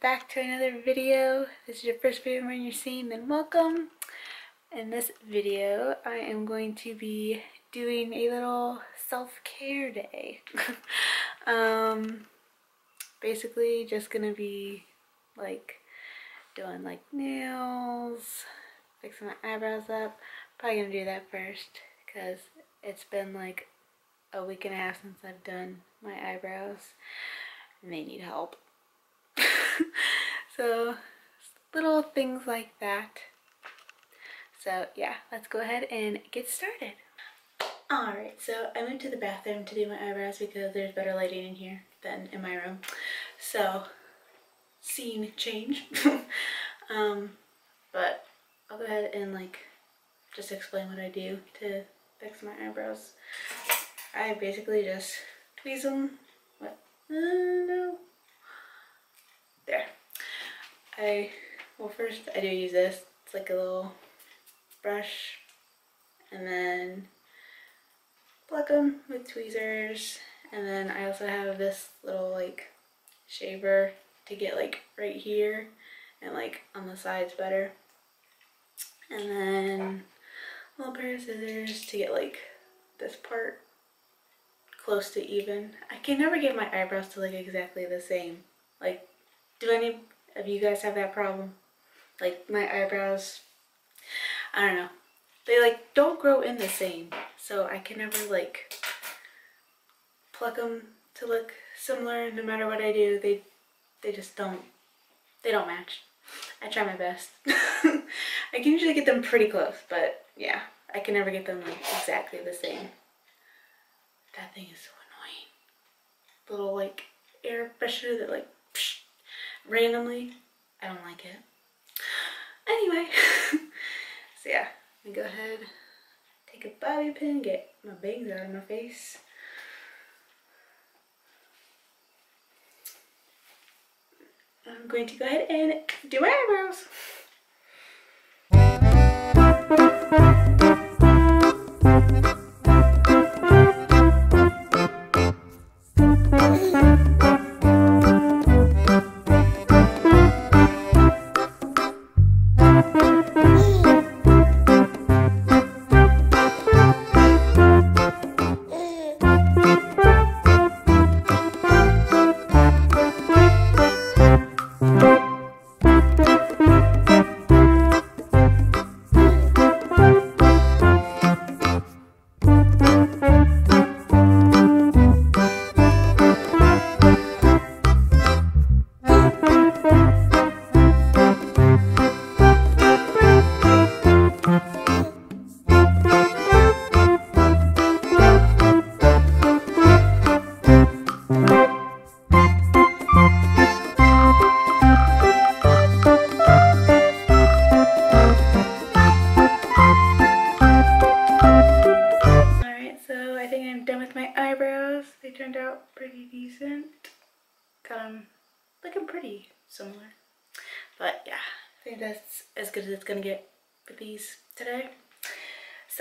back to another video. If this is your first video when you're seeing, then welcome. In this video, I am going to be doing a little self-care day. um, basically just gonna be like doing like nails, fixing my eyebrows up. Probably gonna do that first because it's been like a week and a half since I've done my eyebrows and they need help. so little things like that. So yeah, let's go ahead and get started. Alright, so I went to the bathroom to do my eyebrows because there's better lighting in here than in my room. So, scene change. um, but I'll go ahead and like just explain what I do to fix my eyebrows. I basically just tweeze them. What? Uh, no. There. I, well first I do use this. It's like a little brush. And then pluck them with tweezers. And then I also have this little like shaver to get like right here and like on the sides better. And then a little pair of scissors to get like this part close to even. I can never get my eyebrows to look exactly the same. Like, do any of you guys have that problem? Like, my eyebrows, I don't know. They, like, don't grow in the same. So I can never, like, pluck them to look similar no matter what I do. They, they just don't, they don't match. I try my best. I can usually get them pretty close, but yeah, I can never get them, like, exactly the same. That thing is so annoying. Little like air freshener that like psh, randomly. I don't like it. Anyway, so yeah, let me go ahead, take a bobby pin, get my bangs out of my face. I'm going to go ahead and do my eyebrows.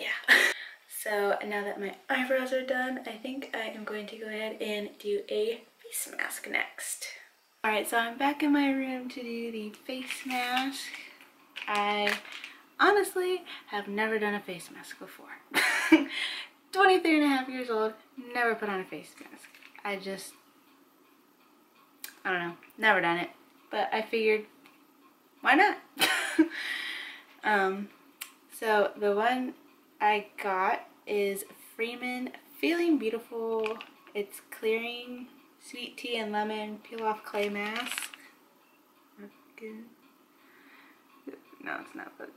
Yeah. So now that my eyebrows are done, I think I am going to go ahead and do a face mask next. Alright, so I'm back in my room to do the face mask. I honestly have never done a face mask before. 23 and a half years old, never put on a face mask. I just, I don't know, never done it. But I figured, why not? um, so the one I got is Freeman Feeling Beautiful. It's clearing sweet tea and lemon peel off clay mask. No, it's not, but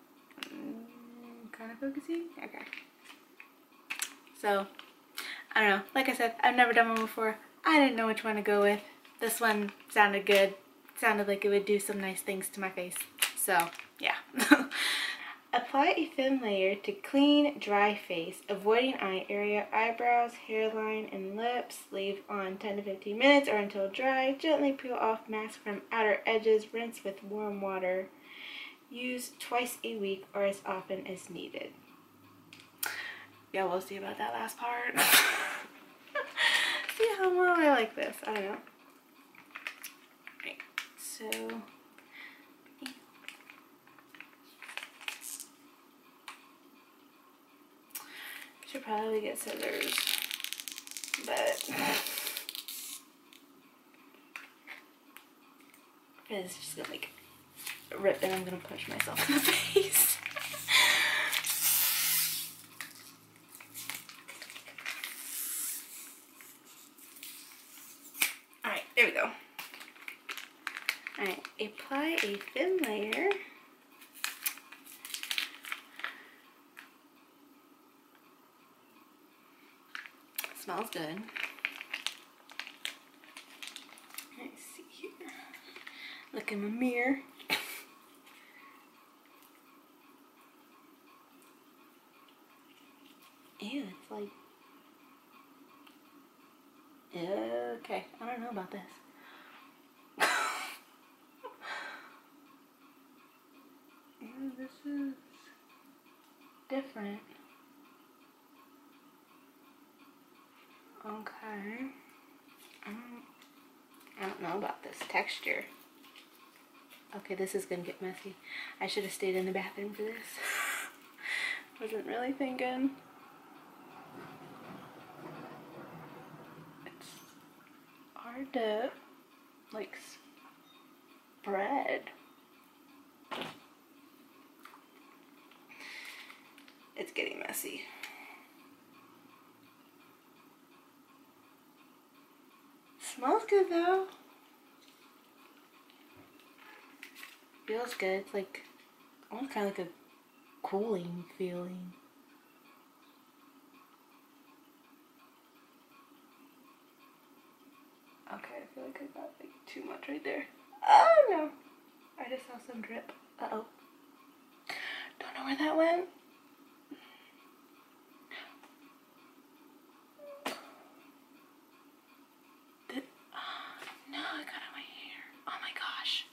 mm, kind of focusing. Okay. So, I don't know. Like I said, I've never done one before. I didn't know which one to go with. This one sounded good. Sounded like it would do some nice things to my face. So, yeah. Apply a thin layer to clean, dry face, avoiding eye area, eyebrows, hairline, and lips. Leave on 10 to 15 minutes or until dry. Gently peel off mask from outer edges. Rinse with warm water. Use twice a week or as often as needed. Yeah, we'll see about that last part. see how well I like this. I don't know. Right. so should probably get scissors, but it's just gonna like rip and I'm gonna punch myself in the face. Alright, there we go. Alright, apply a thin layer. Smells good. Let's see here. Look in the mirror. Ew, it's like. Okay, I don't know about this. Ew, this is different. Okay. I don't, I don't know about this texture. Okay, this is gonna get messy. I should have stayed in the bathroom for this. Wasn't really thinking. It's hard to like spread. It's getting messy. Smells good though. Feels good. It's like almost kind of like a cooling feeling. Okay, I feel like I got like too much right there. Oh no! I just saw some drip. Uh oh. Don't know where that went. Did, no, I got on my hair. Oh my gosh.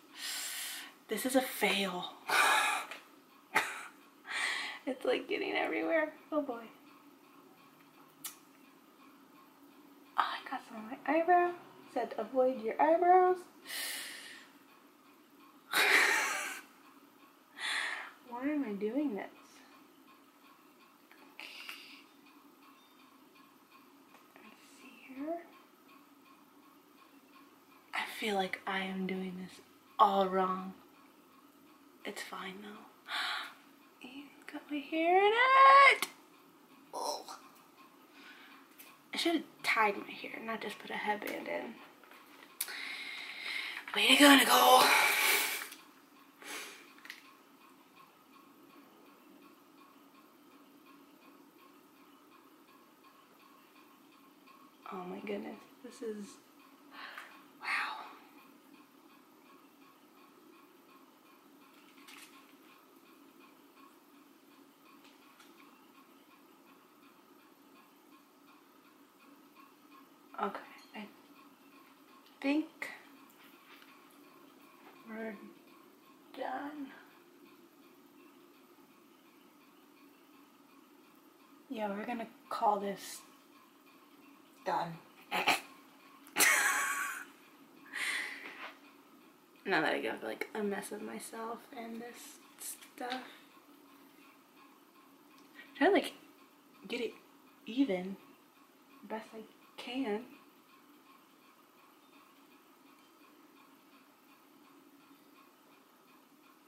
This is a fail. it's like getting everywhere. Oh boy. Oh, I got some on my eyebrow. Said avoid your eyebrows. Why am I doing this? I feel like I am doing this all wrong. It's fine though. You got my hair in it. Oh. I should have tied my hair, not just put a headband in. Way to go, Nicole. Oh my goodness, this is wow. Okay, I think we're done. Yeah, we're gonna call this done. now that I got like a mess of myself and this stuff. Try to like get it even best I can.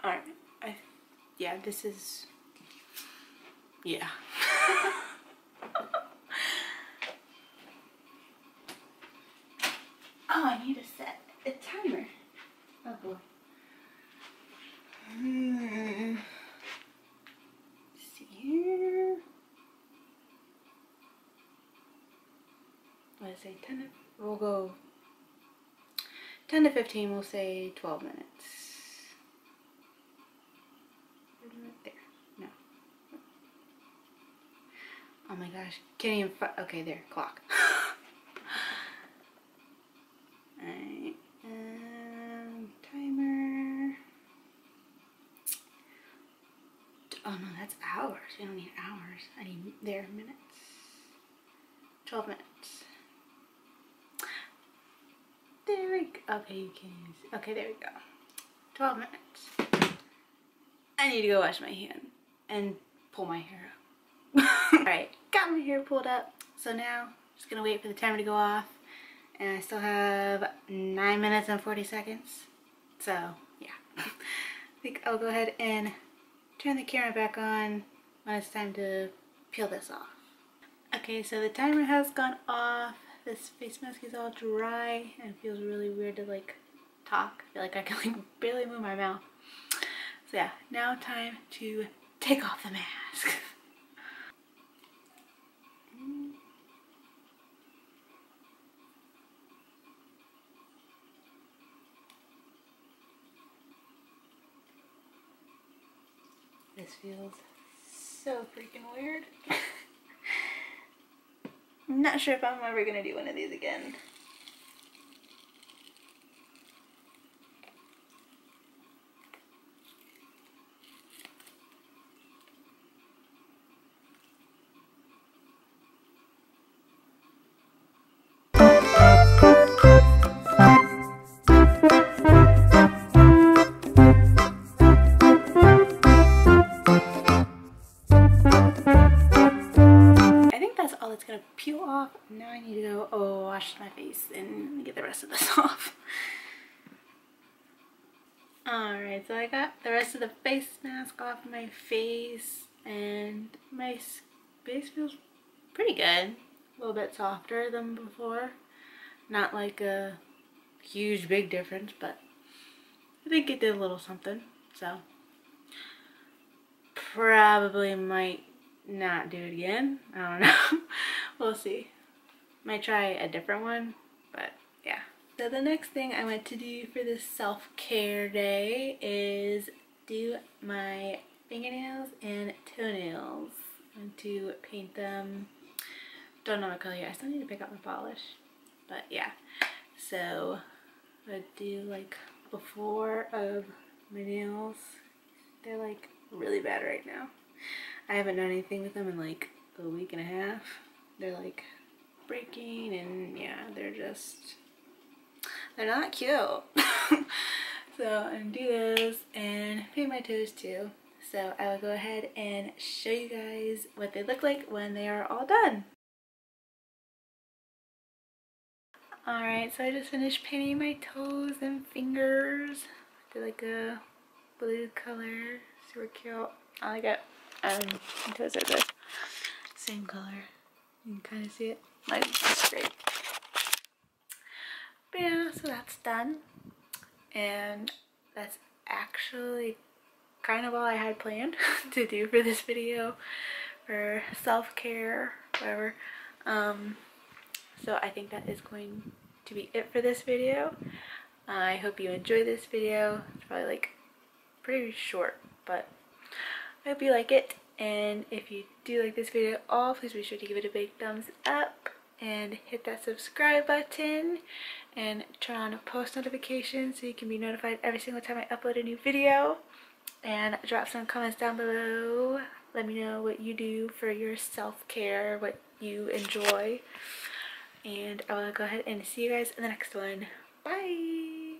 Alright, I yeah, this is yeah. Oh, I need to set a timer. Oh boy. See here. Let's say 10 to, we'll go 10 to 15, we'll say 12 minutes. There, no. Oh my gosh, can't even, okay, there, clock. Um, timer. Oh no, that's hours. We don't need hours. I need their minutes. 12 minutes. There we go. Okay, okay, there we go. 12 minutes. I need to go wash my hand and pull my hair up. Alright, got my hair pulled up. So now, I'm just gonna wait for the timer to go off. And I still have 9 minutes and 40 seconds. So, yeah. I think I'll go ahead and turn the camera back on when it's time to peel this off. Okay, so the timer has gone off. This face mask is all dry and feels really weird to like talk. I feel like I can like barely move my mouth. So yeah, now time to take off the mask. feels so freaking weird. I'm not sure if I'm ever gonna do one of these again. And get the rest of this off. Alright, so I got the rest of the face mask off my face and my face feels pretty good. A little bit softer than before. Not like a huge big difference, but I think it did a little something. So probably might not do it again. I don't know. We'll see. Might try a different one but yeah. So the next thing I want to do for this self-care day is do my fingernails and toenails. I want to paint them. Don't know what color yet. I still need to pick up my polish. But yeah. So I do like before of my nails. They're like really bad right now. I haven't done anything with them in like a week and a half. They're like breaking and yeah, they're just, they're not cute. so I'm gonna do this and paint my toes too. So I will go ahead and show you guys what they look like when they are all done. Alright, so I just finished painting my toes and fingers. Did like a blue color. Super cute. I like it. Um, my toes are the same color. You can kind of see it. Like, great. But yeah, so that's done. And that's actually kind of all I had planned to do for this video for self-care, whatever. Um, so I think that is going to be it for this video. I hope you enjoy this video. It's probably like pretty short, but I hope you like it. And if you do like this video at all, please be sure to give it a big thumbs up and hit that subscribe button and turn on post notifications so you can be notified every single time I upload a new video. And drop some comments down below. Let me know what you do for your self-care, what you enjoy. And I will go ahead and see you guys in the next one. Bye!